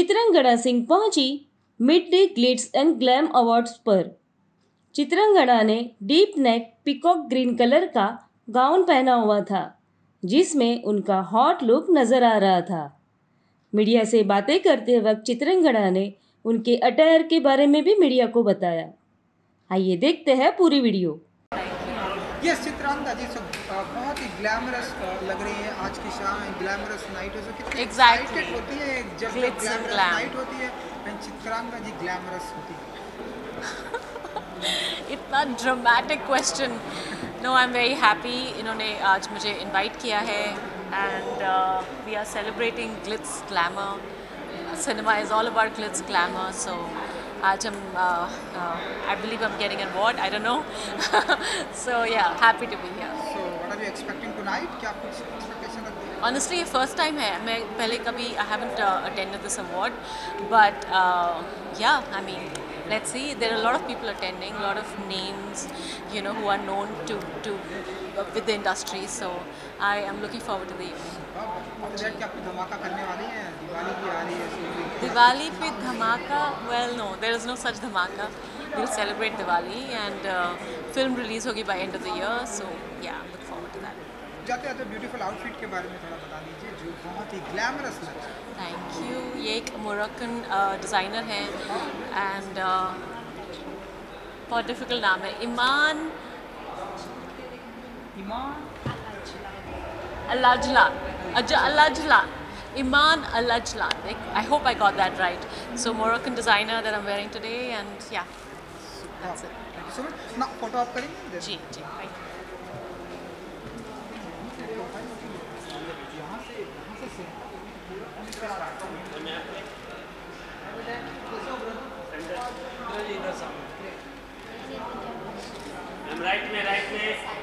चित्रंगड़ा सिंह पहुँची mid day glitz and glam awards पर। चित्रंगड़ा ने deep neck peacock green colour का गाउन पहना हुआ था, जिसमें उनका हॉट लुक नज़र आ रहा था। मीडिया से बातें करते वक्त चित्रंगड़ा ने उनके अटायर के बारे में भी मीडिया को बताया। आइए देखते हैं पूरी वीडियो। यस चित्रांगा जी सब बहुत ही ग्लैमरस लग रही है आज की शाम ग्लैमरस नाइट है so कितनी excited होती है जब ग्लैमरस नाइट होती है एंड चित्रांगा जी ग्लैमरस होती है। इतना dramatic question no I am very happy इन्होंने आज मुझे इनवाइट किया है and we are celebrating glitz glamour cinema is all about glitz glamour so आज हम I believe I am getting an award I don't know so yeah happy to be here so what are you expecting tonight क्या कुछ expectation रखते हैं Honestly, ये first time है मैं पहले कभी I haven't attended this award but yeah I mean let's see there are a lot of people attending a lot of names you know who are known to to uh, with the industry so i am looking forward to the evening Diwali pe dhamaka well no there is no such dhamaka we'll celebrate diwali and uh, film release hogi by end of the year so yeah look forward to that जाते जाते beautiful outfit के बारे में थोड़ा बता दीजिए जो बहुत ही ग्लैमरस लग रहा है थैंक यू ये एक मोरक्कन डिज़ाइनर हैं एंड बहुत डिफ़िकल्ट नाम है ईमान ईमान अलाजला अज अलाजला Iman Alajlan. I hope I got that right. So Moroccan designer that I'm wearing today, and yeah, that's it. So now photo आप करेंगे? जी जी. Thank you. I'm right right